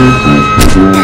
Thank you.